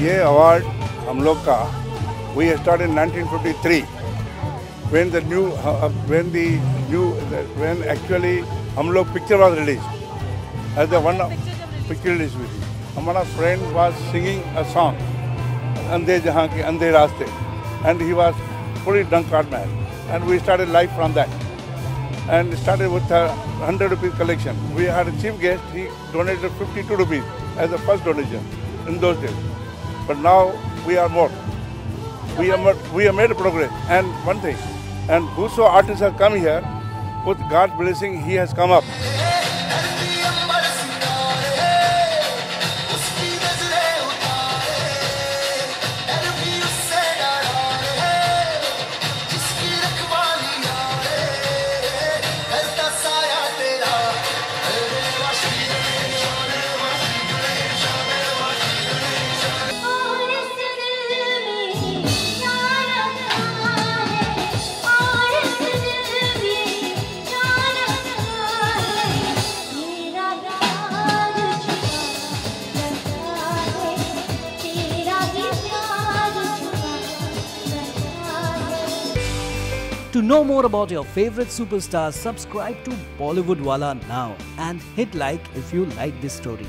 ये अवार्ड हम लोग का we start in 1953 when the new when the new actually हम लोग picture was release as the one picture release हुई थी। हमारा friend was singing a song अंधे जहाँ के अंधे रास्ते एंड ही वाज पूरी dunk man and we start life from that and started with hundred rupees collection we are had a chief guest he donated 52 rupees as a first donation in those But now we are more. We are, we have made progress. And one thing, and whoso artists have come here, with God's blessing, he has come up. To know more about your favorite superstars, subscribe to Bollywood Wala now and hit like if you like this story.